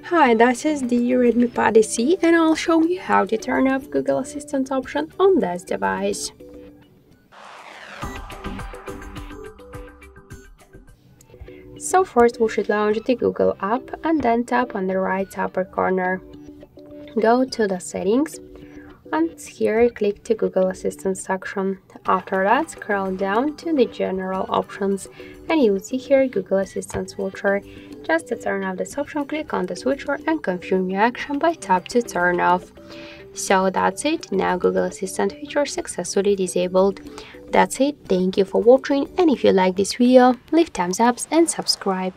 Hi, this is the Redmi Pad SE and I'll show you how to turn off Google Assistant option on this device. So first we should launch the Google app and then tap on the right upper corner. Go to the settings and here click the Google Assistant section. After that scroll down to the general options and you'll see here Google Assistant switcher. Just to turn off this option click on the switcher and confirm your action by tap to turn off. So that's it, now Google Assistant feature successfully disabled. That's it, thank you for watching and if you like this video, leave thumbs up and subscribe.